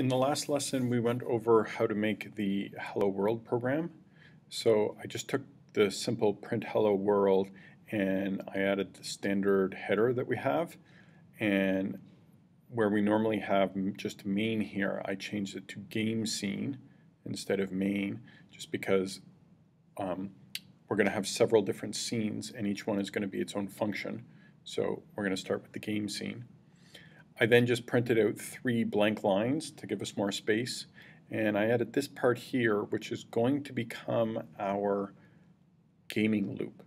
In the last lesson, we went over how to make the Hello World program. So I just took the simple print Hello World and I added the standard header that we have. And where we normally have just main here, I changed it to game scene instead of main, just because um, we're going to have several different scenes and each one is going to be its own function. So we're going to start with the game scene. I then just printed out three blank lines to give us more space. And I added this part here, which is going to become our gaming loop.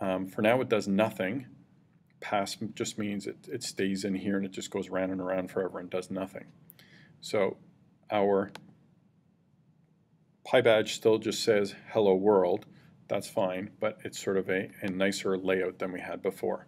Um, for now, it does nothing. Pass just means it, it stays in here and it just goes round and around forever and does nothing. So our PyBadge still just says hello world. That's fine, but it's sort of a, a nicer layout than we had before.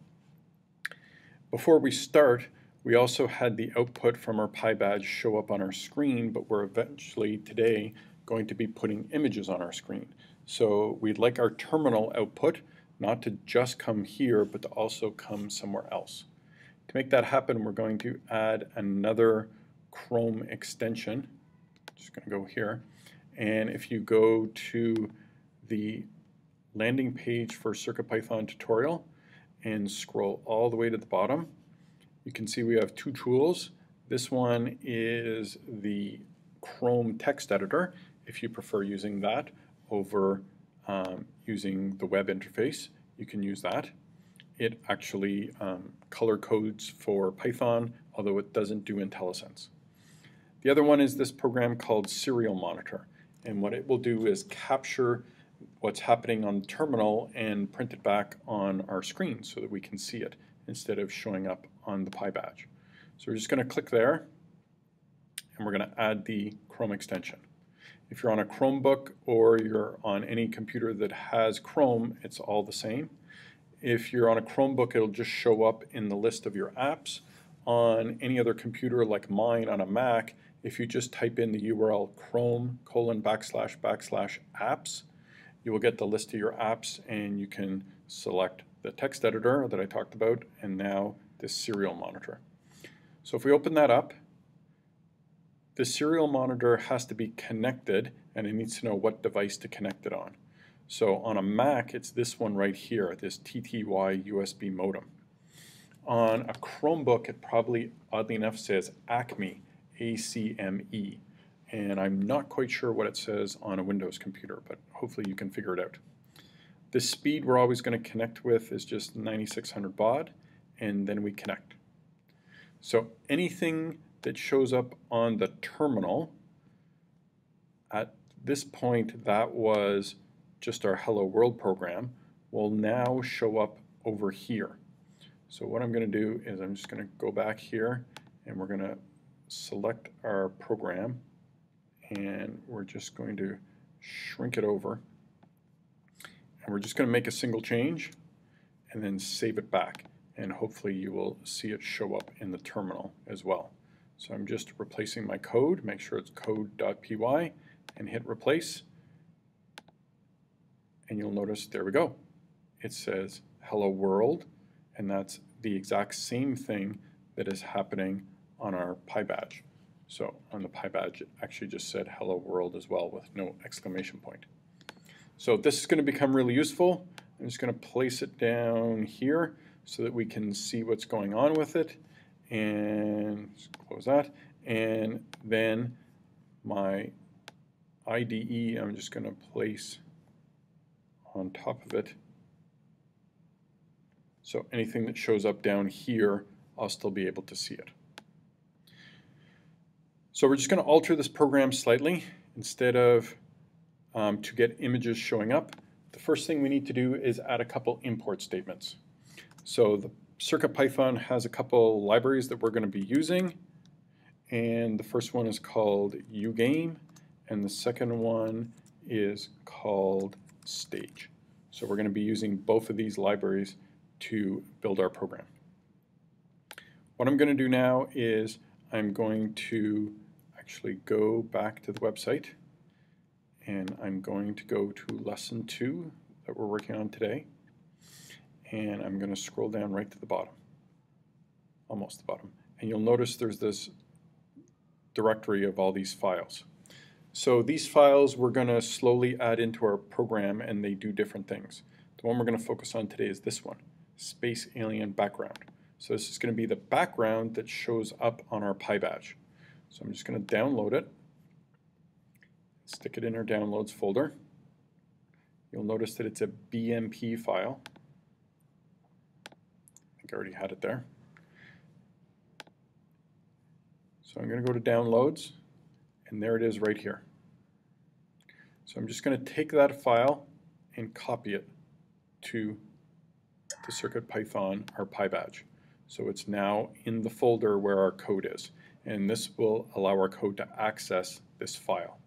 Before we start, we also had the output from our PyBadge show up on our screen, but we're eventually today going to be putting images on our screen. So we'd like our terminal output not to just come here, but to also come somewhere else. To make that happen, we're going to add another Chrome extension. Just going to go here. And if you go to the landing page for CircuitPython tutorial and scroll all the way to the bottom, you can see we have two tools. This one is the Chrome text editor, if you prefer using that over um, using the web interface, you can use that. It actually um, color codes for Python, although it doesn't do IntelliSense. The other one is this program called Serial Monitor. And what it will do is capture what's happening on the terminal and print it back on our screen so that we can see it instead of showing up on the PyBadge. So we're just going to click there and we're going to add the Chrome extension. If you're on a Chromebook or you're on any computer that has Chrome, it's all the same. If you're on a Chromebook, it'll just show up in the list of your apps. On any other computer like mine on a Mac, if you just type in the URL chrome colon backslash backslash apps, you will get the list of your apps and you can select the text editor that I talked about, and now this serial monitor. So if we open that up, the serial monitor has to be connected and it needs to know what device to connect it on. So on a Mac, it's this one right here, this TTY USB modem. On a Chromebook, it probably, oddly enough, says ACME, A-C-M-E. And I'm not quite sure what it says on a Windows computer, but hopefully you can figure it out. The speed we're always going to connect with is just 9600 baud, and then we connect. So anything that shows up on the terminal, at this point that was just our Hello World program, will now show up over here. So what I'm going to do is I'm just going to go back here and we're going to select our program and we're just going to shrink it over and we're just going to make a single change and then save it back. And hopefully you will see it show up in the terminal as well. So I'm just replacing my code, make sure it's code.py, and hit replace. And you'll notice, there we go. It says hello world, and that's the exact same thing that is happening on our PyBadge. So on the PyBadge, it actually just said hello world as well with no exclamation point. So this is going to become really useful. I'm just going to place it down here so that we can see what's going on with it. And close that. And then my IDE, I'm just going to place on top of it. So anything that shows up down here, I'll still be able to see it. So we're just going to alter this program slightly. Instead of um, to get images showing up, the first thing we need to do is add a couple import statements. So the CircuitPython has a couple libraries that we're going to be using. And the first one is called ugame, and the second one is called stage. So we're going to be using both of these libraries to build our program. What I'm going to do now is I'm going to actually go back to the website and I'm going to go to lesson two that we're working on today and I'm going to scroll down right to the bottom almost the bottom and you'll notice there's this directory of all these files. So these files we're going to slowly add into our program and they do different things. The one we're going to focus on today is this one, Space Alien Background. So this is going to be the background that shows up on our Pi PyBadge. So I'm just going to download it, stick it in our downloads folder. You'll notice that it's a BMP file. I think I already had it there. So I'm going to go to downloads and there it is right here. So I'm just going to take that file and copy it to the CircuitPython, our PyBadge. So it's now in the folder where our code is. And this will allow our code to access this file.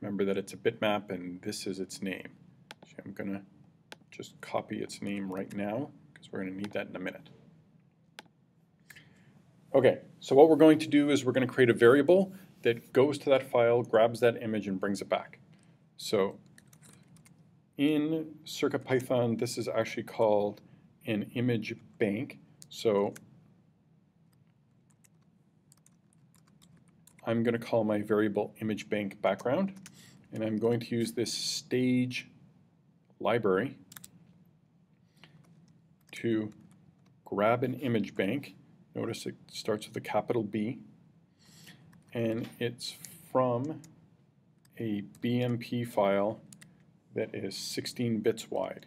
Remember that it's a bitmap and this is its name. So I'm going to just copy its name right now we're going to need that in a minute. Okay, so what we're going to do is we're going to create a variable that goes to that file, grabs that image, and brings it back. So in CircuitPython, this is actually called an image bank. So I'm going to call my variable image bank background, and I'm going to use this stage library to grab an image bank. Notice it starts with a capital B, and it's from a BMP file that is 16 bits wide.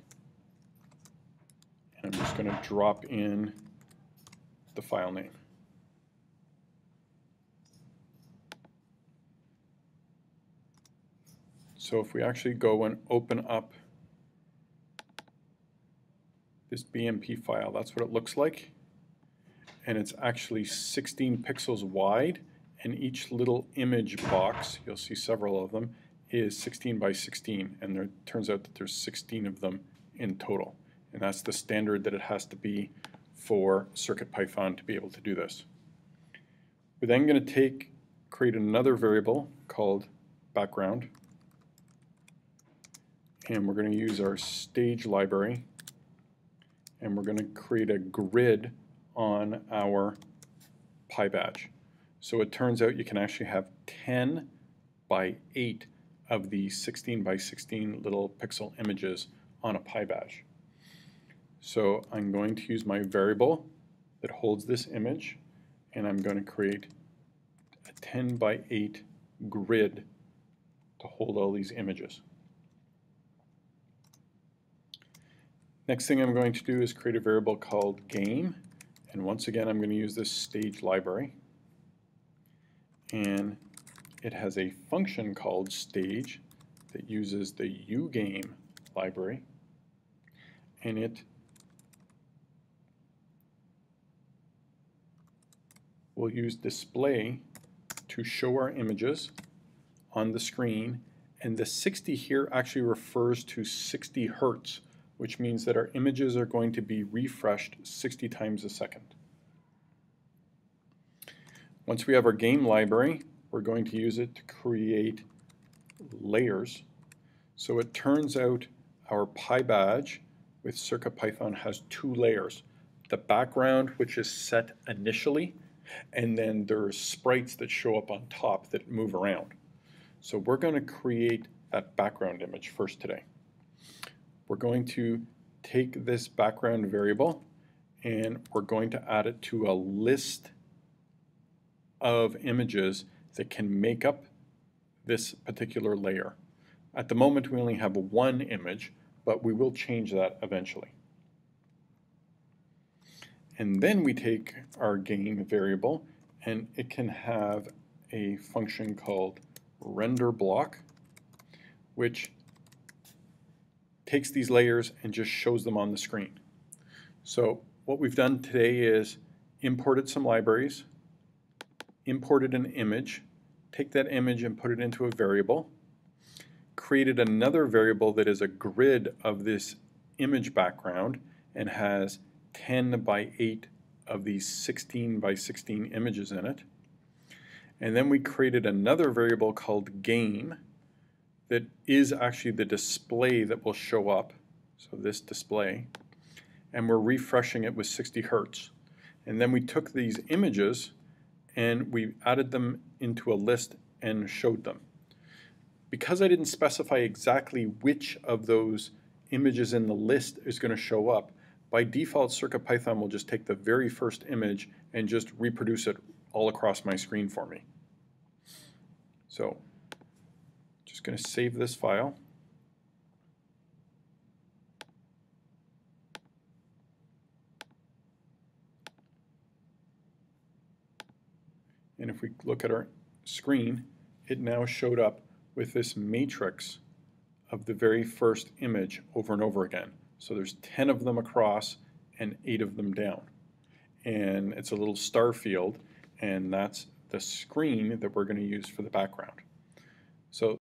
And I'm just going to drop in the file name. So if we actually go and open up BMP file, that's what it looks like. And it's actually 16 pixels wide and each little image box, you'll see several of them, is 16 by 16, and there turns out that there's 16 of them in total. And that's the standard that it has to be for CircuitPython to be able to do this. We're then going to take, create another variable called background, and we're going to use our stage library, and we're going to create a grid on our PyBadge. So it turns out you can actually have 10 by 8 of the 16 by 16 little pixel images on a PyBadge. So I'm going to use my variable that holds this image and I'm going to create a 10 by 8 grid to hold all these images. Next thing I'm going to do is create a variable called game. And once again I'm going to use this stage library. And it has a function called stage that uses the ugame library. And it will use display to show our images on the screen. And the 60 here actually refers to 60 hertz which means that our images are going to be refreshed 60 times a second. Once we have our game library, we're going to use it to create layers. So it turns out our PyBadge with CircuitPython has two layers. The background, which is set initially, and then there's sprites that show up on top that move around. So we're going to create that background image first today. We're going to take this background variable and we're going to add it to a list of images that can make up this particular layer. At the moment we only have one image, but we will change that eventually. And then we take our game variable and it can have a function called render block, which takes these layers and just shows them on the screen. So what we've done today is imported some libraries, imported an image, take that image and put it into a variable, created another variable that is a grid of this image background and has 10 by 8 of these 16 by 16 images in it. And then we created another variable called game that is actually the display that will show up. So this display. And we're refreshing it with 60 hertz. And then we took these images and we added them into a list and showed them. Because I didn't specify exactly which of those images in the list is going to show up, by default CircuitPython will just take the very first image and just reproduce it all across my screen for me. So just going to save this file. And if we look at our screen, it now showed up with this matrix of the very first image over and over again. So there's 10 of them across and 8 of them down. And it's a little star field, and that's the screen that we're going to use for the background. So